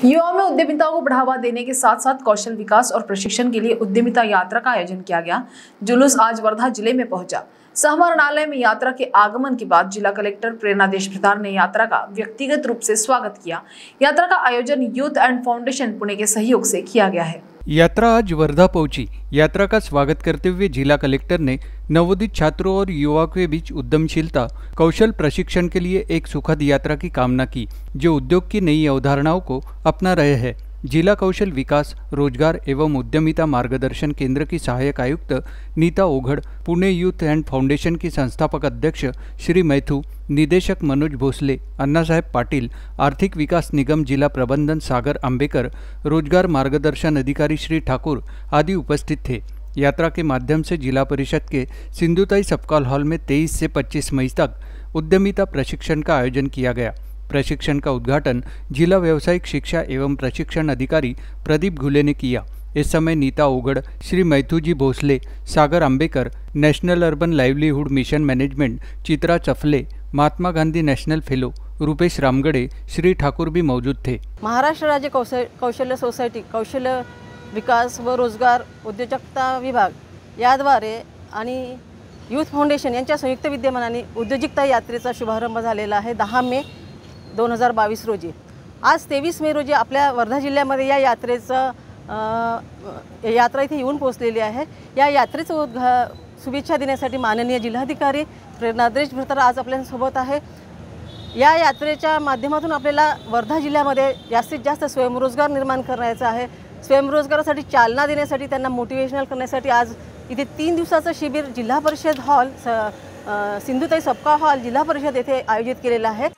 युवाओं में उद्यमिता को बढ़ावा देने के साथ साथ कौशल विकास और प्रशिक्षण के लिए उद्यमिता यात्रा का आयोजन किया गया। जुलूस आज वर्धा ज़िले में पहुँचा। समाहरणालय में यात्रा के आगमन के बाद जिला कलेक्टर प्रेरणा देश प्रधान ने यात्रा का व्यक्तिगत रूप से स्वागत किया। यात्रा का आयोजन यूथ एंड फाउंडेशन पुणे के सहयोग से किया गया है। यात्रा आज वर्धा पहुँची. यात्रा का स्वागत करते हुए जिला कलेक्टर ने नवोदित छात्रों और युवाओं के बीच उद्यमशीलता, कौशल प्रशिक्षण के लिए एक सुखद यात्रा की कामना की, जो उद्योग की नई अवधारणाओं को अपना रहे हैं। जिला कौशल विकास, रोज़गार एवं उद्यमिता मार्गदर्शन केंद्र की सहायक आयुक्त Nita Oghad, Pune youth and foundation की संस्थापक अध्यक्ष श्री मैथू, निदेशक मनोज भोसले, अण्णासाहेब पाटील, आर्थिक विकास निगम जिला प्रबंधन सागर आंबेकर, रोज़गार मार्गदर्शन अधिकारी श्री ठाकुर आदि उपस्थित थे। यात्रा के माध्यम से जिला परिषद के सिंधुताई सबकाल हॉल में 23 से 25 मई तक उद्यमिता प्रशिक्षण का आयोजन किया गया। प्रशिक्षण का उद्घाटन जिला व्यावसायिक शिक्षा एवं प्रशिक्षण अधिकारी प्रदीप घुले ने किया। इस समय Nita Ogad Shri Mathuji Bhosale Sagar Ambekar national urban livelihood mission management Chitra Chafle Mahatma Gandhi national fellow Rupesh Ramgade Shri Thakur भी मौजूद थे। महाराष्ट्र राज्य कौशल कौशल्य सोसायटी कौशल्य विकास व रोजगार उद्योजकता विभाग याद्वारे आणि यूथ फाउंडेशन यांच्या संयुक्त विद्यमानाने उद्योजकता यात्रेचा शुभारंभ झालेला आहे. दहा मे दोन हजार बावीस रोजी. आज तेवीस मे रोजी आपल्या वर्धा जिल्ह्यामध्ये या यात्रेचं यात्रा इथे येऊन पोहोचलेली आहे. या यात्रेचं उद्घा शुभेच्छा देण्यासाठी माननीय जिल्हाधिकारी प्रेरणादेश भ्रतर आज आपल्यासोबत आहे. या यात्रेच्या माध्यमातून आपल्याला वर्धा जिल्ह्यामध्ये जास्तीत जास्त स्वयंरोजगार निर्माण करायचा आहे. स्वयंरोजगारासाठी चालना देण्यासाठी त्यांना मोटिवेशनल करण्यासाठी आज इथे तीन दिवसाचं शिबिर जिल्हा परिषद हॉल स सिंधुताई सबका हॉल जिल्हा परिषद येथे आयोजित केलेलं आहे.